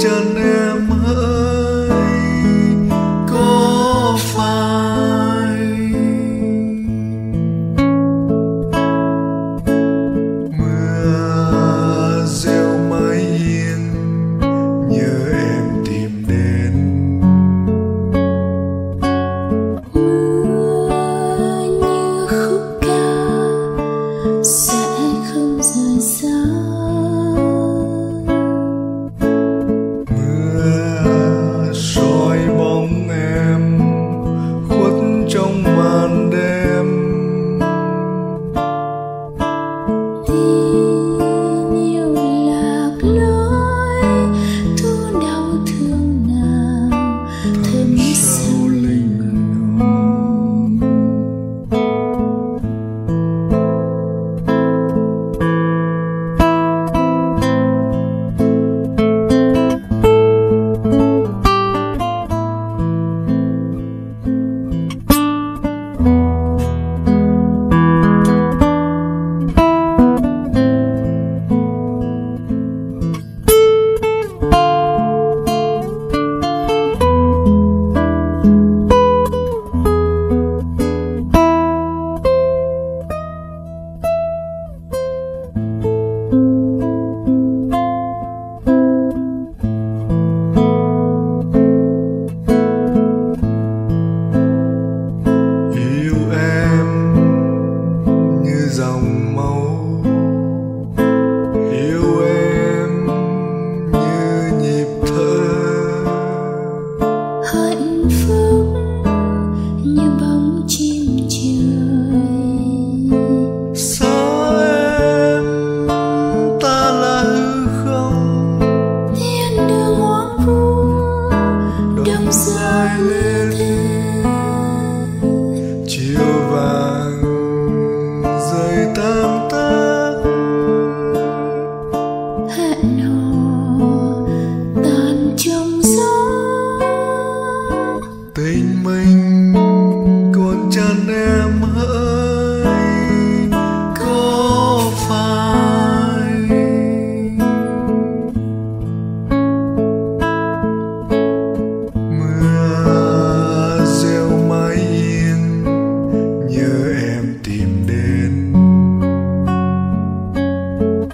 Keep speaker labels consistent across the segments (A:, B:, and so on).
A: chân em
B: ơi.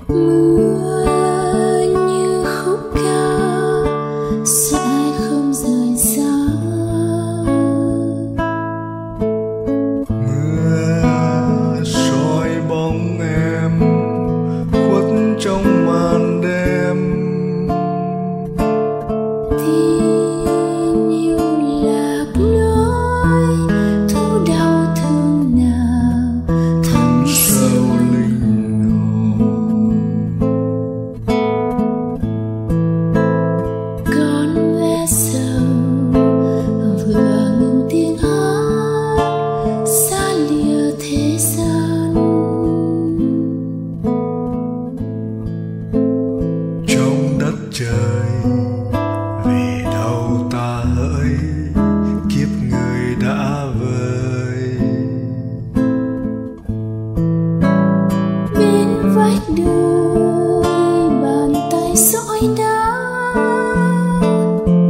B: blue.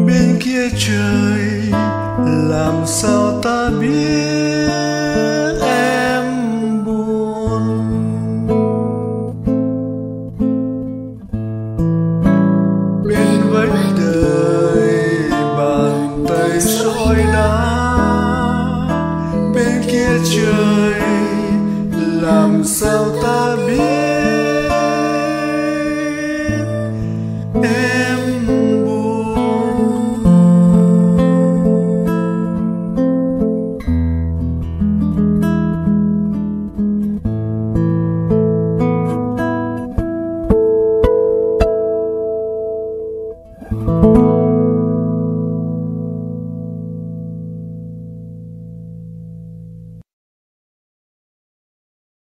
A: bên kia trời làm sao ta biết em buồn?
B: Bên vách đời bàn tay dõi đá
A: bên kia trời làm sao ta biết